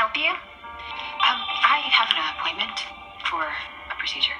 help you? Um, I have an appointment for a procedure.